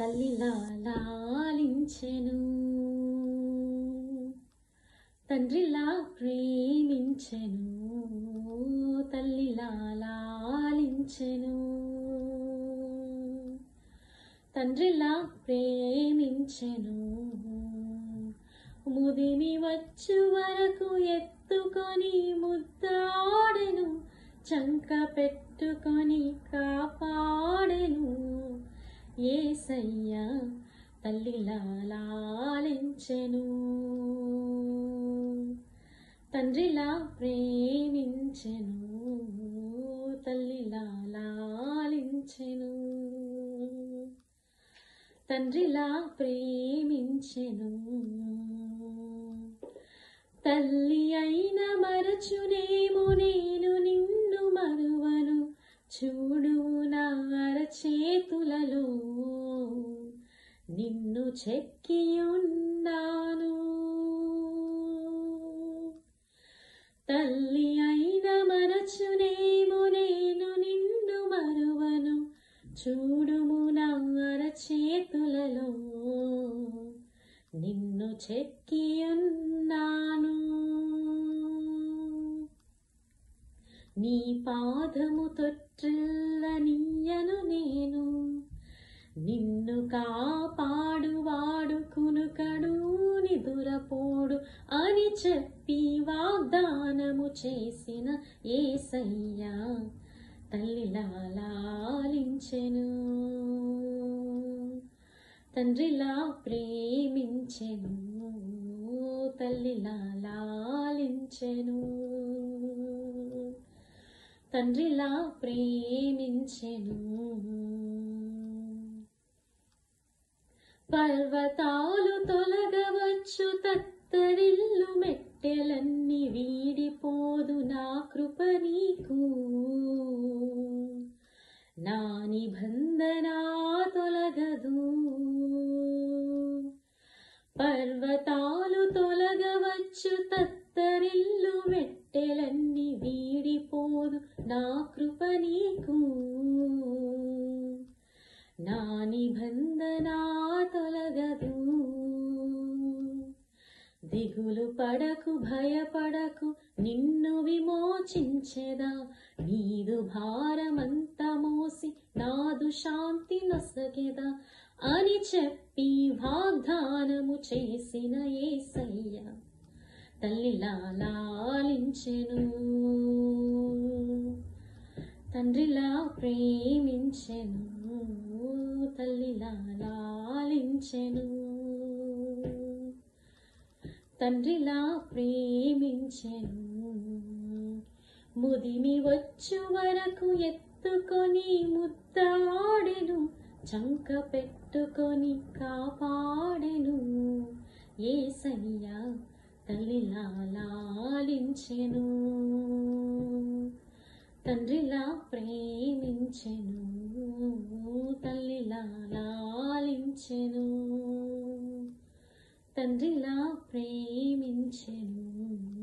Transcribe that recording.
తల్లిలా లాలించెను తండ్రిలా ప్రేమించెను. తల్లిలా లాలించెను తండ్రిలా ప్రేమించెను. ముదిమి వచ్చు వరకు ఎత్తుకొని ముద్దాడెను. చంక పెట్టుకొని లాలించెను తండ్రిలా ప్రేమించెను తల్లిలా లాలించెను. తండ్రిలా ప్రేమించెను తల్లి అయిన మరచునేమో నేను నిన్ను మరువను. చూడు నా అరచేతులలో నిన్ను చెక్కియున్న ఉన్నాను. తల్లి అయిన మరచునేమో నేను నిన్ను మరువను. చూడుము నా చేతులలో నిన్ను చెక్కి ఉన్నాను. నీ పాదము తొట్టిల్లనియను నేను నిన్ను దేవుడు అని చెప్పి వాగ్దానము చేసిన ఏసయ్యా తల్లిలా లాలించెను. తండ్రిలా ప్రేమించెను తల్లిలా లాలించెను. తండ్రిలా ప్రేమించెను. పర్వతాలు తొలగవచ్చు తత్తరిల్లు మెట్టెలన్నీ వీడిపోదు నా కృప నీకు. నా నిబంధనా తొలగదు. పర్వతాలు తొలగవచ్చు తత్తరిల్లు మెట్టెలన్నీ వీడిపోదు నా కృప నీకు. నా నిబంధనా తొలగదు. దిగులు పడకు భయపడకు నిన్ను విమోచించెదా? నీదు భారమంత మోసి నాదు శాంతి నొసగెదా? అని చెప్పి వాగ్దానము చేసిన ఏసయ్య తల్లిలా లాలించెను తండ్రిలా ప్రేమించెను తల్లిలా లాలించెను తండ్రిలా ప్రేమించెను. ముదిమి వచ్చు వరకు ఎత్తుకొని ముద్దాడెను చంక పెట్టుకొని కాపాడెను. ఏసయ్యా తల్లిలా లాలించెను. తండ్రిలా ప్రేమించెను తల్లిలా లాలించెను. తండ్రిలా ప్రేమించను.